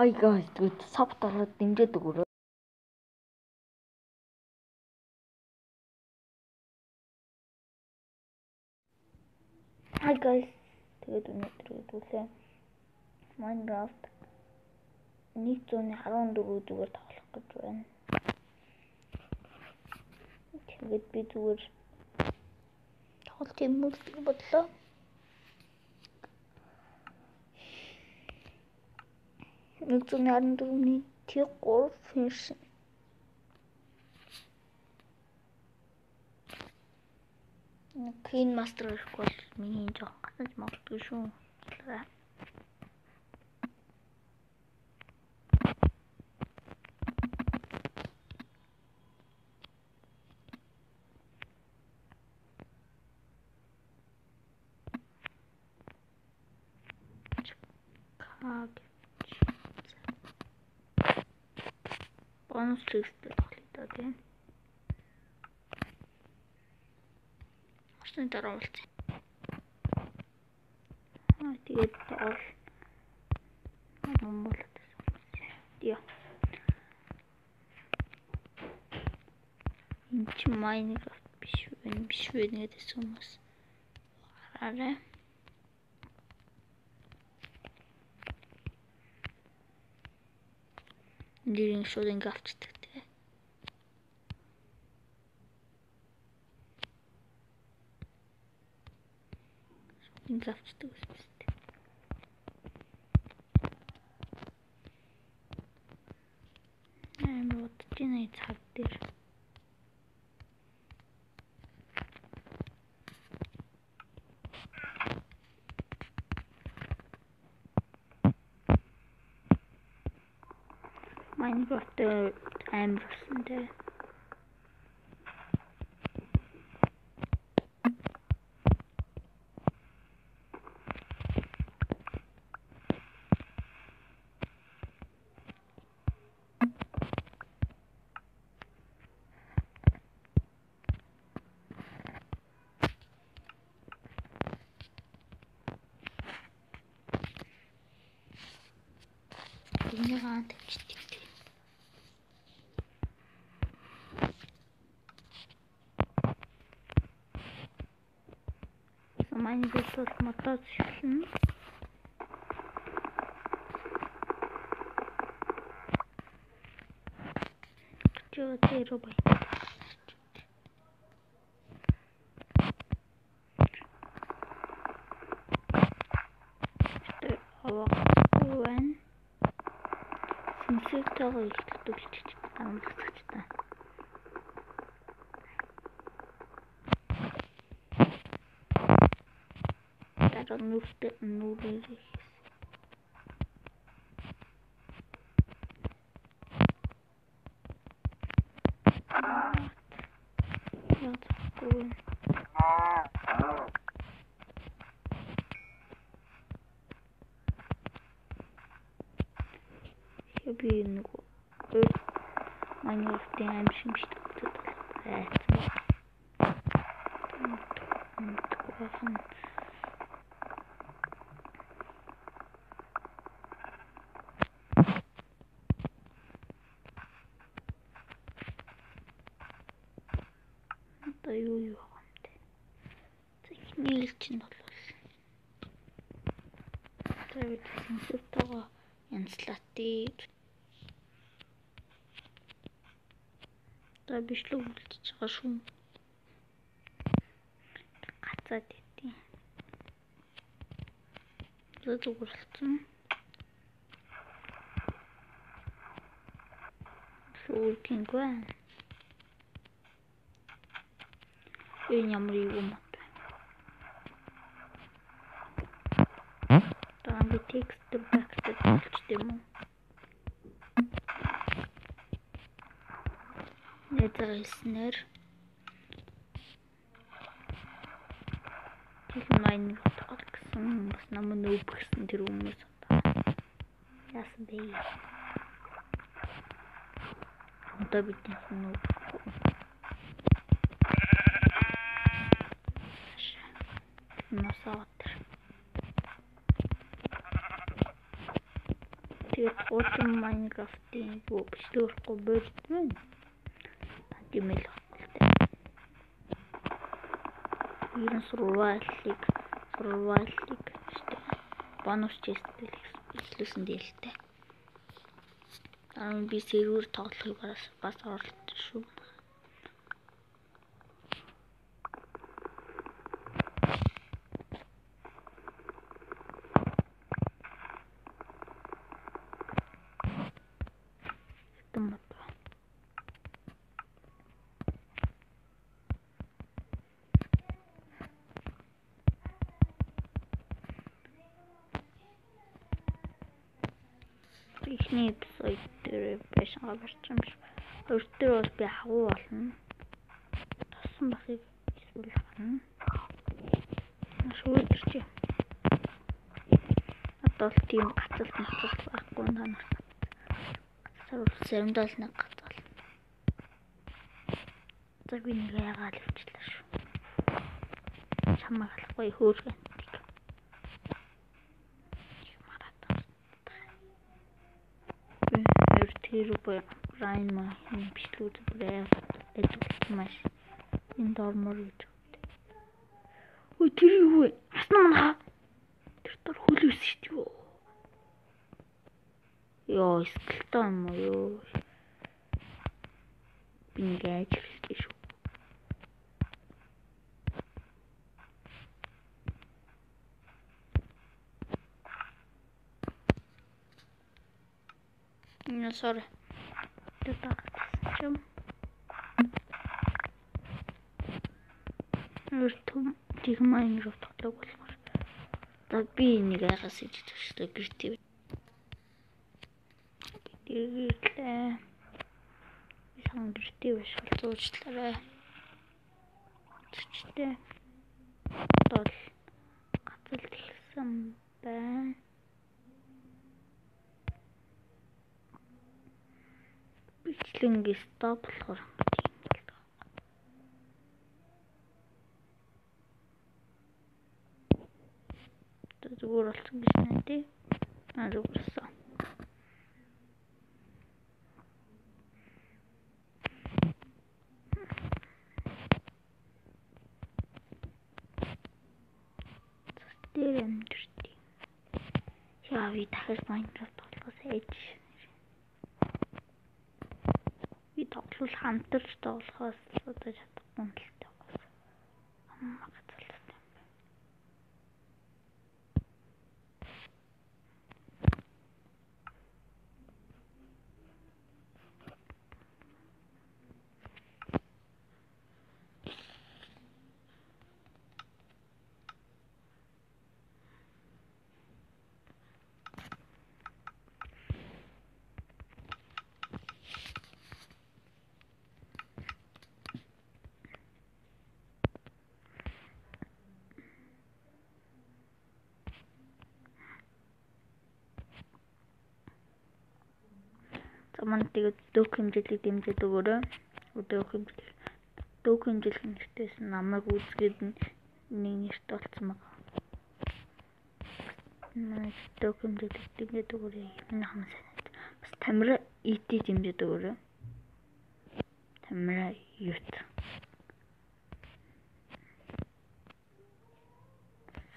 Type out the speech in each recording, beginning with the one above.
Hi guys, тэгээд саб дараад дэмжээд өгөөрэй. Hi guys. Тэгээд өнөөдөр хэдүүлээ Minecraft 114 зүгээр тоглох гэж байна. Тэгээд би зүгээр тоглолт юм уу гэж бодлоо. Нэг зүүн харин дөрөвний тэг 3 финшн. Queen Master ирэх бол миний жоох гатаж магадгүй шүү. Каг. Бонус чигтэй тоглоё тийм. Орчны дараа уулзъя. Аа тэгээд бол Монгол Яа. Энд чи Minecraft биш вэ? Биш вэ гэдэг хүмүүс. Хараарай. Нэрийн шууд ингэ авчдаг те. Ингэ авчдаг үстэй. Амар удаж байна цаг дээр. Minecraft амар болсон те. Aynı bir sormatta atıyorsunuz. Cevap aerobay. İşte hava güven. Sımsıkta var işte. Dur çık çık. Tamam çık çık. Ятгүй. би нэг Майнкрафтын аим шимшдэг бүтэд байцсан. Тэгвэл Одоо юу юу юм те. За ихний ил чинь бол Тэгээд сенсортойгоо янзлаатыг Одоо бичлэг үлдчихэж байгаа шүү. Гацаад идэв. Зүгээр болсон. Шүүркинг байна. Энэ ямар юм бэ? Там би текст бэктэд болчтой юм уу? Nether хэлснээр Тэгэл Minecraft тоглох гэсэн бас намайг нөөб гэсэн тэр хүмүүс Насаад. Тэгээд гоочин Майнкрафтын юу бичлэггүй бод байна. Гэмэл багтай. Ирэн сурваллыг штэ. Бонус честэл ихлүүлсэн дээлтэй. Аа би сервер тоглохыг бас бас оролцсон шүү. Эхний эпизод дээр байсан гарч юм шиг. Хоёр дээр бол би хавуу болно. Тосон бахыг эсвэл хана. Шууд чи. Одоо л тийм гацалт мацалт байхгүй та нар. Сарвал заримдаа л нэг гацал. За би нэг яагаад өвчлээ шүү. Чамаг алахгүй хөөргөн. Тэр Райн махийн бичлүүд бүрээ ажилласан маш энэ дормор гэж. Ой тэр юу вэ? Асна манаа. Тэр дор хөлөөс шүү дээ. Йоо, скелтон юм уу юу? No, sorry. Dur bakacağım. Өртөм тийг Minecraft тоглох болохоор. За би нэг айгаас иж төштэй гэртээ. Гэрлээ. Би сан гэртээ биш болцоочлаарай. Төчтэй. Бол гацал тэгсэн байна. Бичлэнгийн стоп болохоор тийм болдог. Зүгээр болсон гэж нэ тий. Аа зүгээрсэн. дээр амьдэрдэг. Яа ви дахиж Minecraft болохоос ээж тоглол хамтарч тоглохоос одоо чадахгүй юм л Заманд тэгээд дөөг хэмжээлийг дэмжиж өгөөрэй. Өдөөх хэмжээл дөөг хэмжээл нэртээс намайг үзгээд нэг нэрт болцсон баг. Нэг дөөг хэмжээлийг дэмжиж өгөөрэй. Энэ хам санаад. Бас тамира ит дэмжиж өгөөрэй. Тамира ют.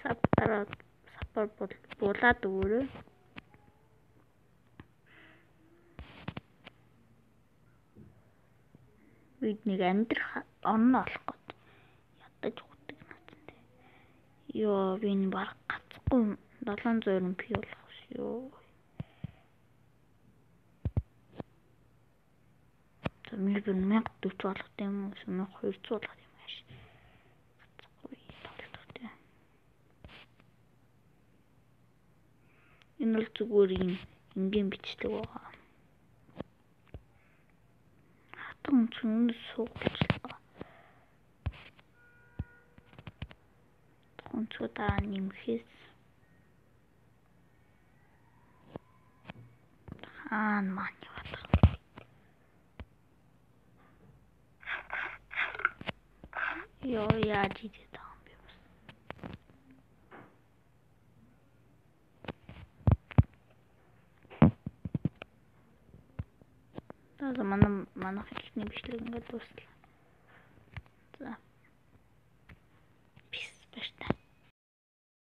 Саппараа саппар булаад өгөөрэй. Бид нэг амьдрах онно олох гээд ядаж утдаг надтай. Йоо би энэ баг гацхгүй 700 пи болох шүү. За ми би 1040 болох юм уу 1200 болох юм ааш. Гацхгүй тоглох тийм. Энэ л зүгээр юм энгийн бичлэг байгаа. Kontrolünü sokacağım. Kontrol da neymişiz? Aman yarabbim. Yo ya dedi. O zaman bana манайх ихний бичлэг ингээд дуслаа.